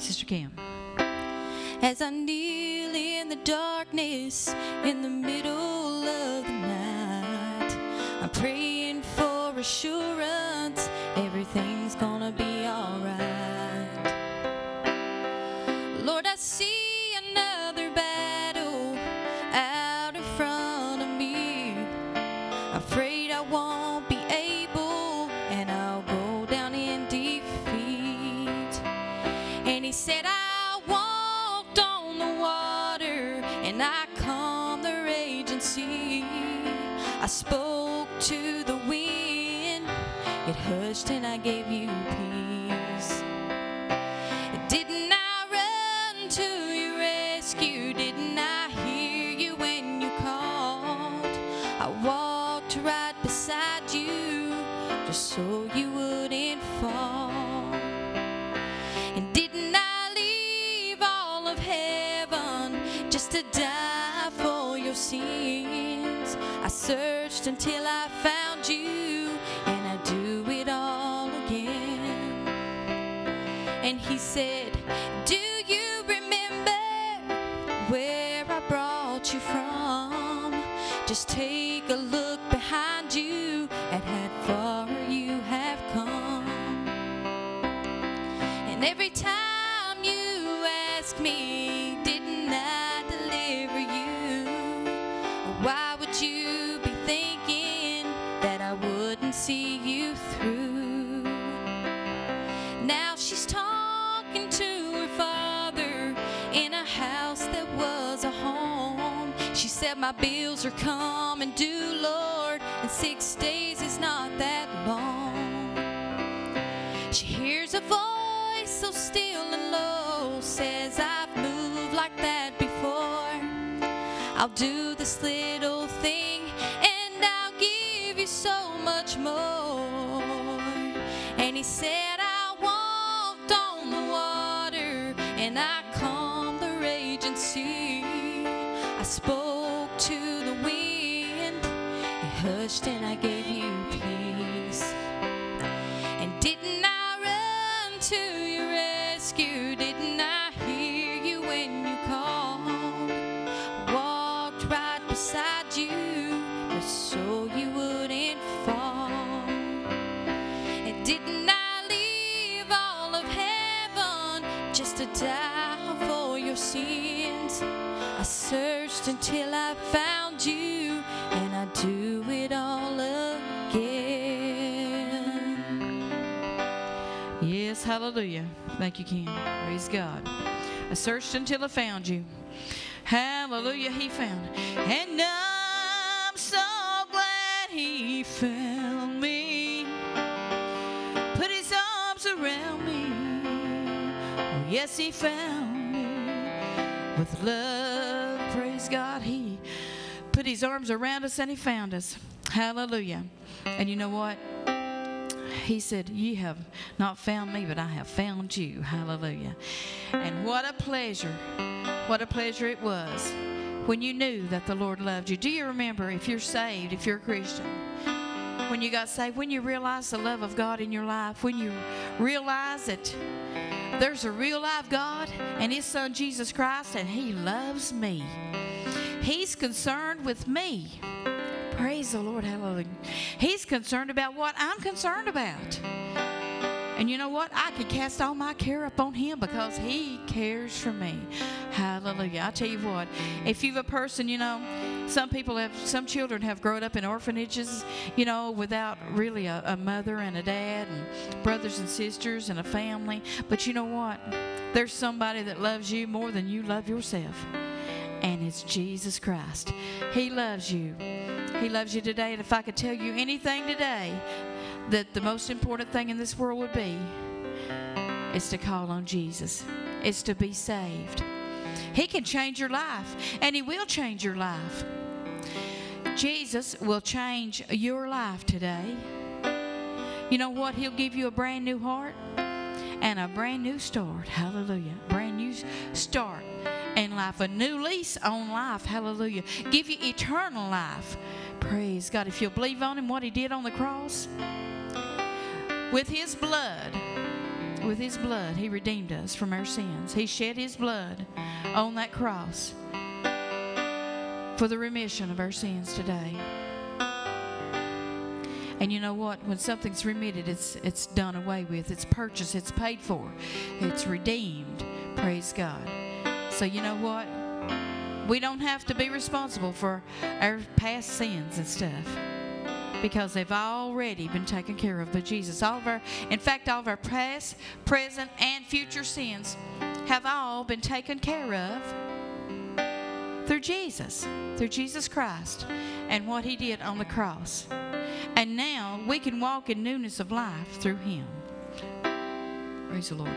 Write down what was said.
Sister Kim. As I kneel in the darkness in the middle of the night, I'm praying for assurance everything's gonna be I calmed the raging sea. I spoke to the wind, it hushed and I gave you peace. Didn't I run to your rescue? Didn't I hear you when you called? I walked right beside you just so you wouldn't fall. To die for your sins? I searched until I found you, and I do it all again. And he said, Do you remember where I brought you from? Just take a look behind you at how far you have come. And every time see you through? Now she's talking to her father in a house that was a home. She said, My bills are coming due, Lord, and six days is not that long. She hears a voice so still and low, says, I've moved like that before. I'll do this little so much more. And he said, I walked on the water and I calmed the raging sea. I spoke to the wind, it hushed and I gave you didn't I leave all of heaven just to die for your sins? I searched until I found you, and I do it all again. Yes, hallelujah. Thank you, Kim. Praise God. I searched until I found you. Hallelujah, he found. And I'm so glad he found me. Oh, yes, he found me. With love, praise God, he put his arms around us and he found us. Hallelujah. And you know what? He said, Ye have not found me, but I have found you. Hallelujah. And what a pleasure, what a pleasure it was when you knew that the Lord loved you. Do you remember, if you're saved, if you're a Christian, when you got saved, when you realized the love of God in your life, when you realized that there's a real live God and His Son Jesus Christ, and He loves me. He's concerned with me. Praise the Lord. Hallelujah. He's concerned about what I'm concerned about. And you know what? I can cast all my care upon him because he cares for me. Hallelujah. I tell you what, if you're a person, you know, some people have, some children have grown up in orphanages, you know, without really a, a mother and a dad and brothers and sisters and a family. But you know what? There's somebody that loves you more than you love yourself. And it's Jesus Christ. He loves you. He loves you today. And if I could tell you anything today, that the most important thing in this world would be is to call on Jesus. It's to be saved. He can change your life, and He will change your life. Jesus will change your life today. You know what? He'll give you a brand new heart and a brand new start. Hallelujah. Brand new start in life, a new lease on life. Hallelujah. Give you eternal life. Praise God. If you'll believe on Him, what He did on the cross, with His blood, With his blood, he redeemed us from our sins. He shed his blood on that cross for the remission of our sins today. And you know what? When something's remitted, it's it's done away with. It's purchased. It's paid for. It's redeemed. Praise God. So you know what? We don't have to be responsible for our past sins and stuff because they've already been taken care of by Jesus. All of our, in fact, all of our past, present, and future sins have all been taken care of through Jesus, through Jesus Christ, and what He did on the cross. And now we can walk in newness of life through Him. Praise the Lord.